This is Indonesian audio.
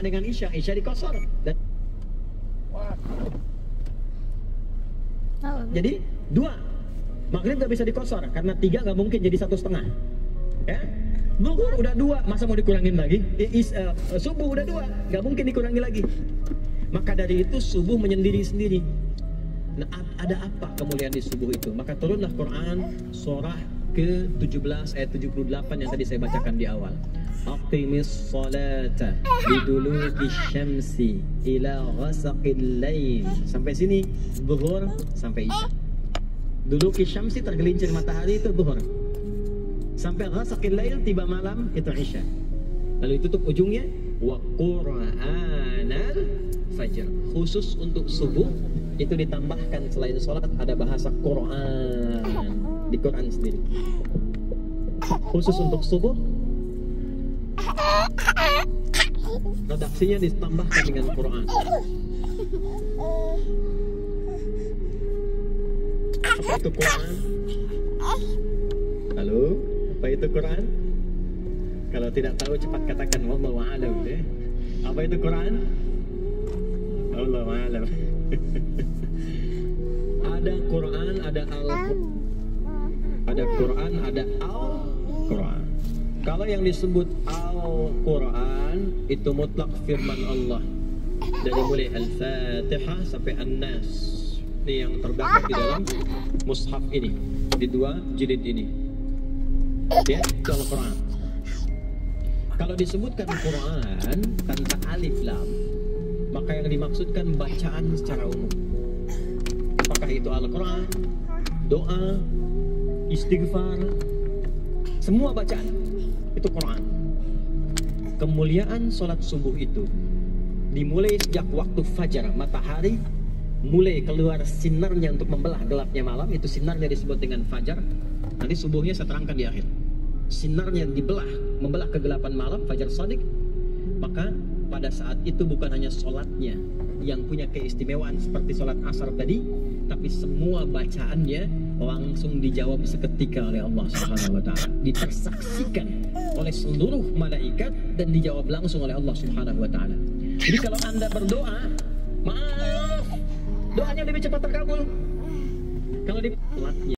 sama dengan Isya. Isya dikosor. Dan Oh, jadi dua. Maghrib nggak bisa dikosor karena tiga nggak mungkin jadi satu setengah. Ya. Zuhur udah dua, masa mau dikurangin lagi? Is, eh, subuh udah dua, nggak mungkin dikurangi lagi. Maka dari itu subuh menyendiri sendiri. Nah, ada apa kemuliaan di subuh itu? Maka turunlah Quran surah ke-17 ayat 78 yang tadi saya bacakan di awal. Aqimis salata liduluki syamsi ila ghasaqil lail. Sampai sini zuhur sampai isya. Duluki syamsi tergelincir matahari itu zuhur. Sampai ghasaqil lail tiba malam itu isya. Lalu tutup ujungnya wa qur'anal fajr. Khusus untuk subuh itu ditambahkan selain sholat ada bahasa Quran di Quran sendiri. Khusus untuk subuh redaksinya ditambahkan dengan Quran. Apa itu Quran? Halo, apa itu Quran? Kalau tidak tahu cepat katakan wallahu a'lam deh. Apa itu Quran? Wallahu a'lam. ada Quran, ada Al ada Quran, ada Al-Quran. Kalau yang disebut Al-Quran itu mutlak firman Allah. Dari mulai Al-Fatihah sampai An-Nas. Ini yang terdapat di dalam mushaf ini, di dua jilid ini. Ya, itu Al-Quran. Kalau disebutkan Quran tanpa alif lam, maka yang dimaksudkan bacaan secara umum. Apakah itu Al-Quran, doa, istighfar, semua bacaan itu Quran. Kemuliaan sholat subuh itu dimulai sejak waktu fajar matahari mulai keluar sinarnya untuk membelah gelapnya malam itu sinarnya disebut dengan fajar. Nanti subuhnya saya terangkan di akhir. Sinarnya dibelah membelah kegelapan malam fajar sodik maka pada saat itu bukan hanya sholatnya yang punya keistimewaan seperti sholat asar tadi tapi semua bacaannya langsung dijawab seketika oleh Allah Subhanahu wa taala. Dipersaksikan oleh seluruh malaikat dan dijawab langsung oleh Allah Subhanahu wa taala. Jadi kalau Anda berdoa maaf doanya lebih cepat terkabul. Kalau di